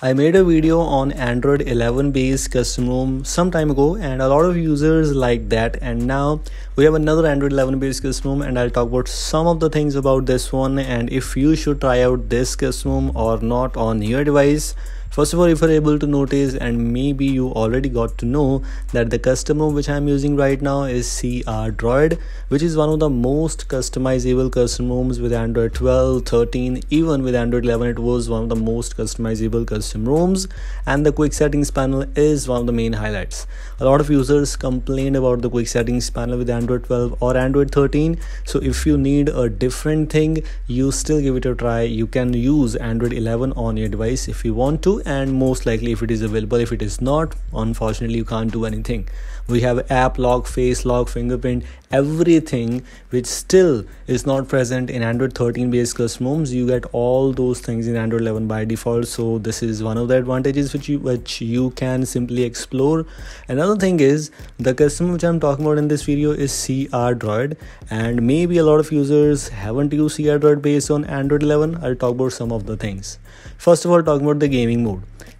I made a video on Android 11 based custom ROM some time ago and a lot of users like that. And now we have another Android 11 based custom ROM and I'll talk about some of the things about this one. And if you should try out this custom ROM or not on your device First of all, if you're able to notice, and maybe you already got to know that the custom ROM which I'm using right now is crDroid, which is one of the most customizable custom ROMs with Android 12, 13, even with Android 11, it was one of the most customizable custom ROMs, and the quick settings panel is one of the main highlights. A lot of users complained about the quick settings panel with Android 12 or Android 13, so if you need a different thing, you still give it a try. You can use Android 11 on your device if you want to and most likely if it is available. If it is not unfortunately you can't do anything. We have app lock face lock fingerprint everything which still is not present in android 13 based custom ROMs you get all those things in android 11 by default. So this is one of the advantages which you which you can simply explore. Another thing is the custom which i'm talking about in this video is cr droid. And maybe a lot of users haven't used crDroid based on android 11 i'll talk about some of the things. First of all talking about the gaming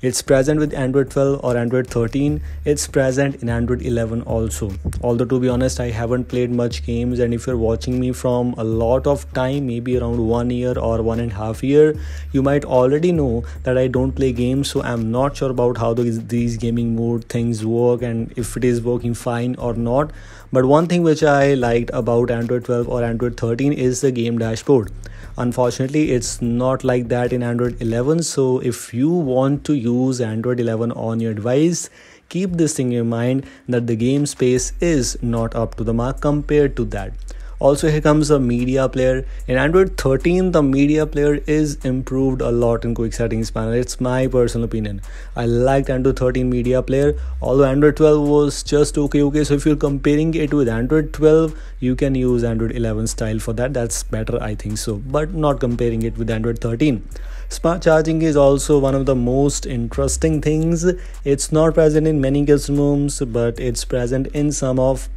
it's present with android 12 or android 13 it's present in android 11 also. Although to be honest i haven't played much games and if you're watching me from a lot of time maybe around one year or one and a half year you might already know that i don't play games so i'm not sure about how these gaming mode things work and if it is working fine or not. But one thing which i liked about android 12 or android 13 is the game dashboard unfortunately it's not like that in android 11 so if you want to use android 11 on your device keep this thing in mind that the game space is not up to the mark compared to that also here comes a media player. In android 13 the media player is improved a lot in quick settings panel it's my personal opinion. I liked android 13 media player although android 12 was just okay okay. So if you're comparing it with android 12 you can use android 11 style for that. That's better i think so. But not comparing it with android 13 smart charging is also one of the most interesting things. It's not present in many custom ROMs but it's present in some of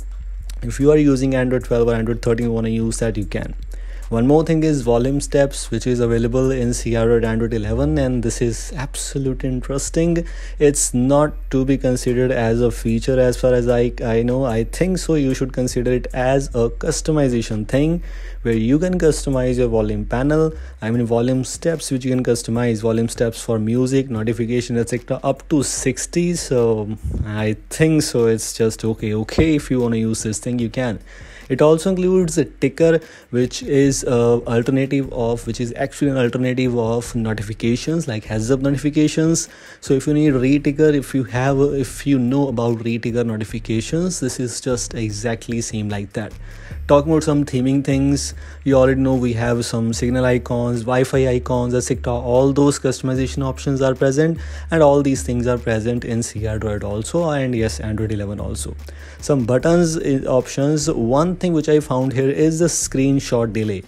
if you are using android 12 or android 13 you want to use that you can one more thing is volume steps which is available in CR Android 11 and this is absolutely interesting. It's not to be considered as a feature as far as I, I know. I think so. You should consider it as a customization thing where you can customize your volume panel. I mean volume steps which you can customize. Volume steps for music notification etc up to 60 so I think so. It's just okay. Okay if you want to use this thing you can it also includes a ticker which is a alternative of which is actually an alternative of notifications like heads up notifications. So if you need reticker if you have if you know about reticker notifications this is just exactly same like that. Talking about some theming things. You already know we have some signal icons wi-fi icons etc all those customization options are present and all these things are present in crDroid also and yes android 11 also. Some buttons eh, options. One thing which i found here is the screenshot delay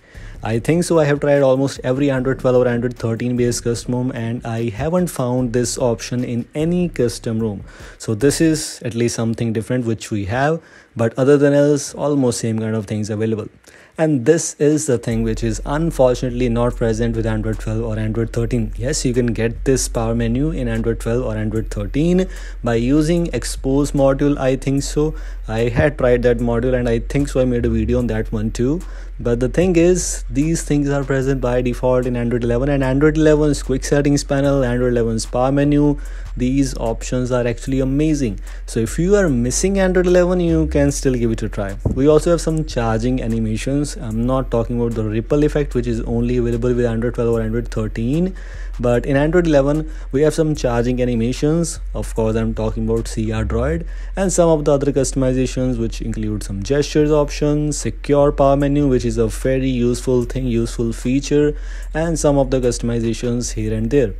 I think so. I have tried almost every Android 12 or Android 13 based custom and I haven't found this option in any custom ROM. So this is at least something different which we have, but other than else, almost same kind of things available and this is the thing which is unfortunately not present with android 12 or android 13 yes you can get this power menu in android 12 or android 13 by using Xposed module i think so. I had tried that module and i think so i made a video on that one too but the thing is these things are present by default in android 11 and android 11's quick settings panel android 11's power menu. These options are actually amazing. So if you are missing android 11 you can still give it a try. We also have some charging animations. I'm not talking about the ripple effect which is only available with android 12 or android 13 but in android 11 we have some charging animations. Of course i'm talking about crDroid and some of the other customizations which include some gestures options secure power menu which is a very useful thing useful feature and some of the customizations here and there.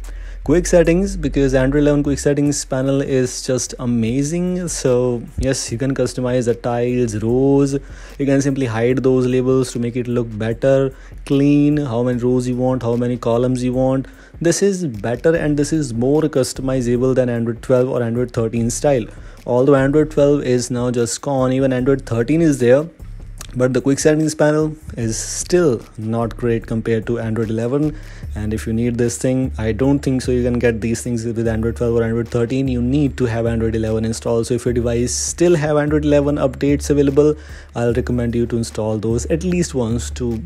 Quick settings because android 11 quick settings panel is just amazing. So yes you can customize the tiles rows. You can simply hide those labels to make it look better clean how many rows you want how many columns you want. This is better and this is more customizable than android 12 or android 13 style. Although android 12 is now just gone even android 13 is there but the quick settings panel is still not great compared to android 11 and if you need this thing i don't think so you can get these things with android 12 or android 13 you need to have android 11 installed. So if your device still have android 11 updates available i'll recommend you to install those at least once to,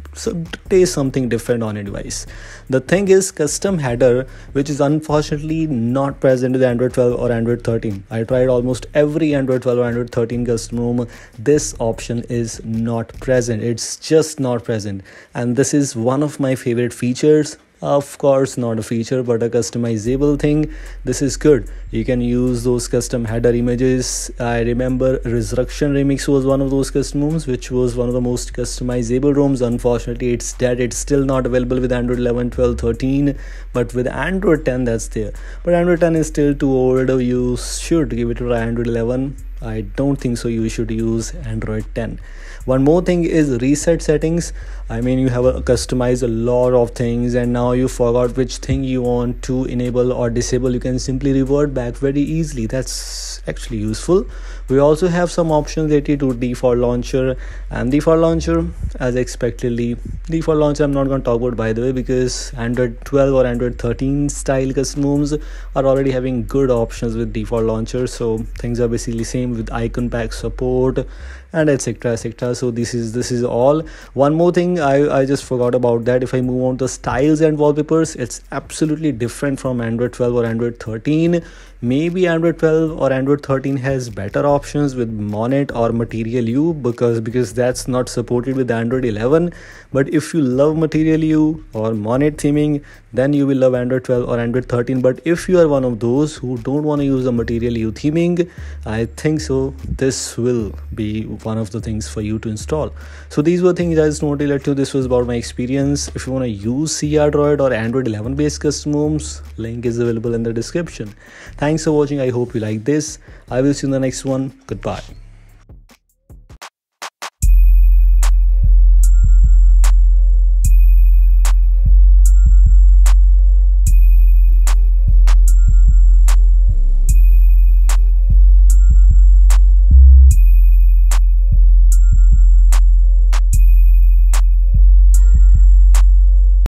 taste something different on your device. The thing is custom header which is unfortunately not present with android 12 or android 13 i tried almost every android 12 or android 13 custom ROM this option is not present. It's just not present. And this is one of my favorite features. Of course not a feature but a customizable thing. This is good. You can use those custom header images. I remember resurrection remix was one of those custom ROMs which was one of the most customizable ROMs unfortunately it's dead. It's still not available with android 11 12 13 but with android 10 that's there. But android 10 is still too old you should give it to android 11 i don't think so. You should use android 10 one more thing is reset settings. I mean you have a, customized a lot of things and now you forgot which thing you want to enable or disable. You can simply revert back very easily. That's actually useful. We also have some options related to default launcher and default launcher. As expectedly default launcher i'm not going to talk about by the way because android 12 or android 13 style custom ROMs are already having good options with default launcher. So things are basically same with icon pack support and etc etc so this is this is all. One more thing i i just forgot about that. If i move on to styles and wallpapers it's absolutely different from android 12 or android 13 maybe android 12 or android 13 has better options with monet or material you because because that's not supported with android 11 but if you love material you or monet theming then you will love android 12 or android 13 but if you are one of those who don't want to use the material you theming i think so this will be one of the things for you to install so these were things i just wanted to let you this was about my experience if you want to use crDroid or android 11 based custom ROMs link is available in the description Thanks for watching. I hope you like this. I will see you in the next one. Goodbye.